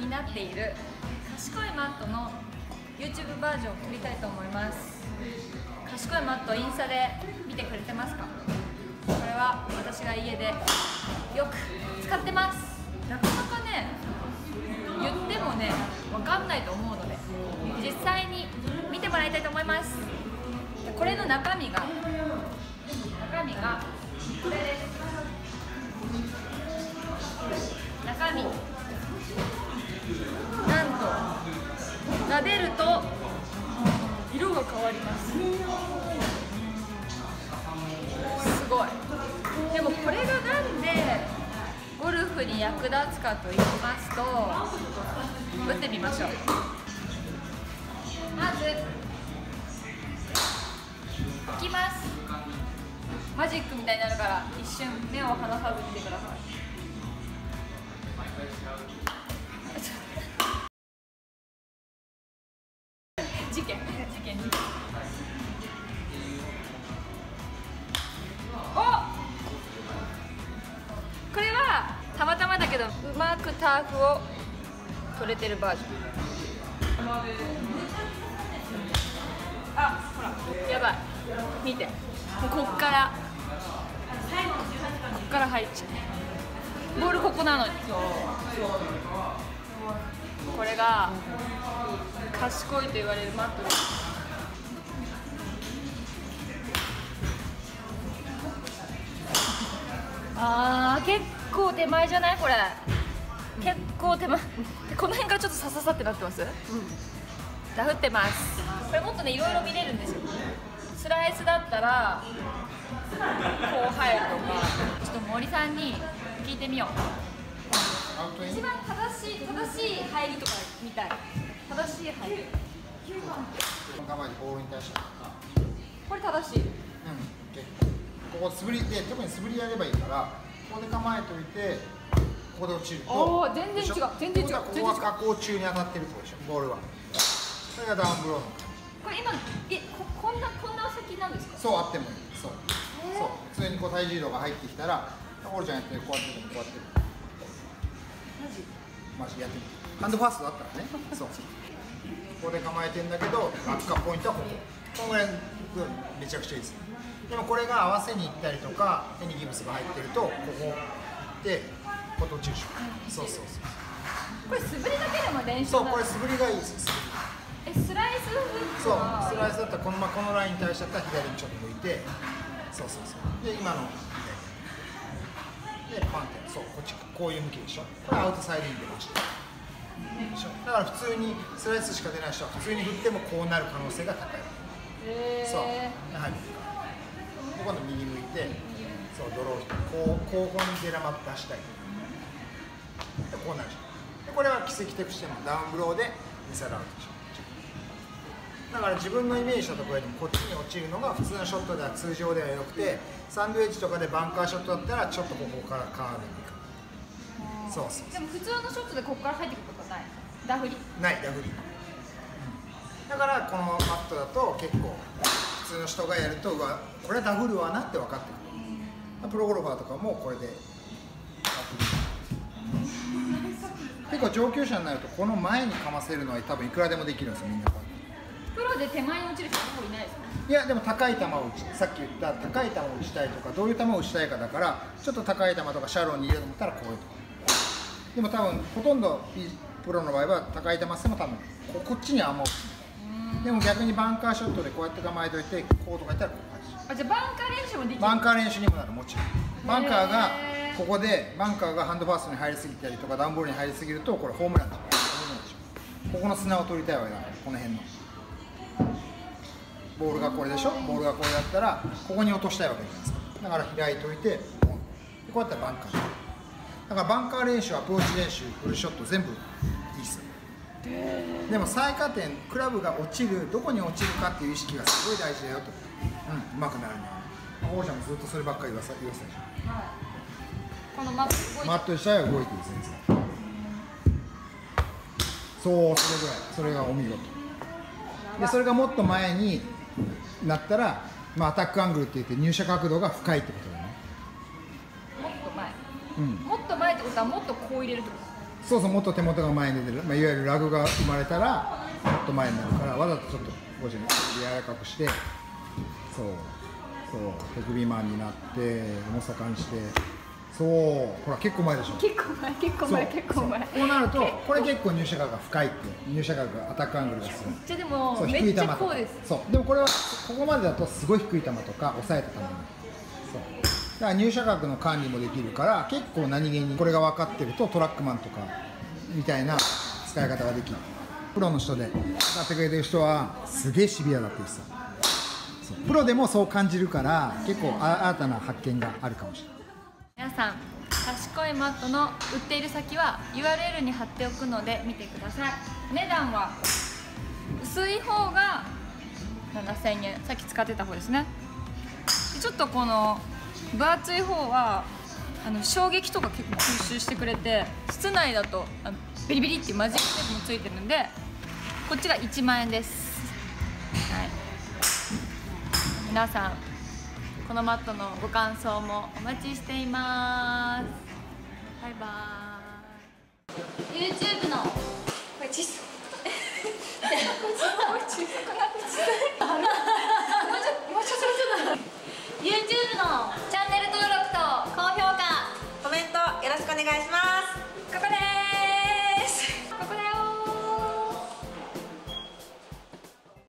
になっている賢いマットの YouTube バージョンを撮りたいと思います。賢いマットインスタで見てくれてますか？これは私が家でよく使ってます。なかなかね言ってもね分かんないと思うので実際に見てもらいたいと思います。これの中身が中身がこれです。中身。フに役立つかと言いますと打ってみましょう。まずいきます。マジックみたいになるから一瞬目を離さず見てください。事件事件事件。くターフを取れてるバージョンあほらやばい見てもうこっからこっから入っちゃうボールここなのにこれが賢いと言われるマットですあー結構手前じゃないこれ。結構手前この辺からちょっとさささってなってます、ダフってます。これもっとねいろいろ見れるんですよ。スライスだったらこう入るとか。ちょっと森さんに聞いてみよう。一番正しい正しい入りとかみたい。正しい入り。構えてボールに対してこれ正しい。うん。ここ素振りで特に素振りやればいいからここで構えといてここで落ちると。おー全然違う。全然違う。ここは下降中に当たってるってでしょ？ボールは。それがダウンブローの。これ今えここんなこんな先なんですか？そうあってもいい。そう。そう。普通にこう体重移動が入ってきたらオールちゃんやってこうやってこうやって。マジ？やってみて。ハンドファーストだったらね。そう。ここで構えてんだけどバックアップポイントはここ。このぐらいめちゃくちゃいいです。でもこれが合わせに行ったりとか手にギブスが入ってるとここ行ここ落ちるでしょそうそうそうこれ素振りだけでも練習そうこれ素振りがいいです。えスライスそうはスライスだったらこの,、ま、このラインに対してだったら左にちょっと向いてそうそうそう。で今の左でパンってそうこっちこういう向きでしょ。これアウトサイドに出ました。でしょだから普通にスライスしか出ない人は普通に振ってもこうなる可能性が高い。へそうえはいで今度右向いてそうドローこう後方にデラマ出したいでこうなるでしょでこれは奇跡的してもダウンブローでミサイルアウトでしょだから自分のイメージしたところよりもこっちに落ちるのが普通のショットでは通常ではよくてサンドウェッジとかでバンカーショットだったらちょっとここからカーブに行く。そうそうでも普通のショットでここから入ってくることはないダフりないダフリ、だからこのマットだと結構普通の人がやるとうわこれはダフるわなって分かってくる、プロゴルファーとかもこれで結構上級者になるとこの前にかませるのは多分いくらでもできるんですよみんなプロで手前に落ちる人ほぼいないですかいやでも高い球を打ちさっき言った高い球を打ちたいとかどういう球を打ちたいかだからちょっと高い球とかシャローに入れると思ったらこういうとかでも多分ほとんどプロの場合は高い球しても多分ここっちにはあんま落ちないでも逆にバンカーショットでこうやって構えといてこうとか言ったらこう感じあじゃあバンカー練習もできる。バンカー練習にもなるもちろん。バンカーがここでバンカーがハンドファーストに入りすぎたりとかダンボールに入りすぎるとこれホームランでしょここの砂を取りたいわけだ。からこの辺の。ボールがこれでしょ？ボールがこれだったらここに落としたいわけじゃないですか。だから開いといてこうやったらバンカー。だからバンカー練習アプローチ練習フルショット全部いいっすよ。でも最下点クラブが落ちるどこに落ちるかっていう意識がすごい大事だよと。うんうまくなるには王者もずっとそればっかり言わさ言わせたでしょはい。このマットマット自体は動いてる全然そうそれぐらいそれがお見事。でそれがもっと前になったら、まあ、アタックアングルって言って入射角度が深いってことだね。もっと前。うん。もっと前ってことはもっとこう入れるってこそうそうもっと手元が前に出てる、まあ、いわゆるラグが生まれたらもっと前になるからわざとちょっとこうして柔らかくしてそうそう手首マンになって重さ感じてそう。ほら結構前でしょ。結構前結構前結構前。こうなるとこれ結構入射角が深いって入射角がアタックアングルがするじゃあでもそう低い球とか。こうです。そう。でもこれはここまでだとすごい低い球とか抑えた球になるそう。だから入射角の管理もできるから結構何気にこれが分かってるとトラックマンとかみたいな使い方ができる。プロの人で使ってくれてる人はすげえシビアだって言ってた。プロでもそう感じるから結構あ新たな発見があるかもしれない。皆さん賢いマットの売っている先は URL に貼っておくので見てください。お値段は薄い方が7000円。さっき使ってた方ですね。ちょっとこの分厚い方はあの衝撃とか結構吸収してくれて室内だとあのビリビリってマジックテープもついてるんでこっちが1万円です。はい。皆さんこのマットのご感想もお待ちしています。バイバーイ。YouTube の。これ小さささ